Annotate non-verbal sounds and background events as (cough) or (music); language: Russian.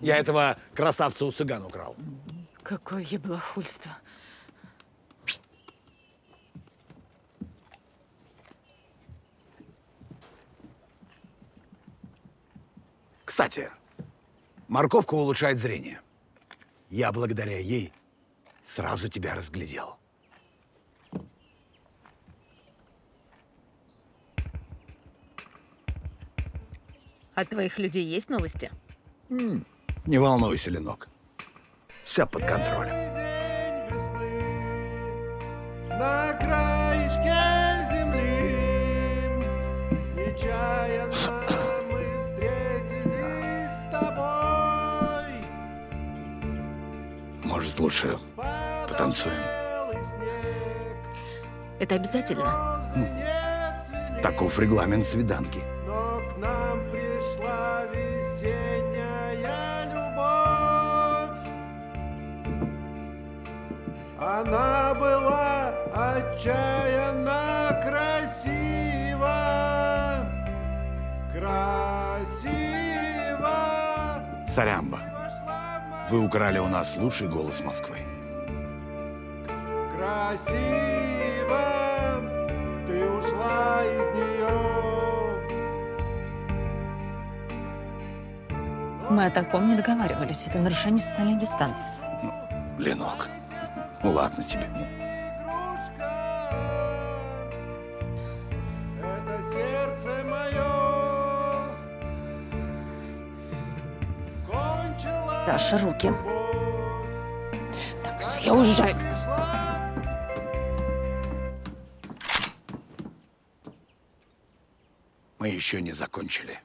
Я этого красавца у цыган украл. Какое еблохульство. Кстати, морковка улучшает зрение. Я благодаря ей сразу тебя разглядел. От твоих людей есть новости? Не волнуйся, Ленок. Все под контролем. На краешке земли Нечаянно (clears throat) мы встретились с тобой Может, лучше потанцуем? Белый снег, Это обязательно? Таков регламент свиданки. Она была отчаянно красива Красива Сарямба, вы украли у нас лучший голос Москвы. Красиво ты ушла из нее. Мы о таком не договаривались. Это нарушение социальной дистанции. Ленок, ну ладно тебе. Саша, руки. Так, все, я уезжаю. Мы еще не закончили.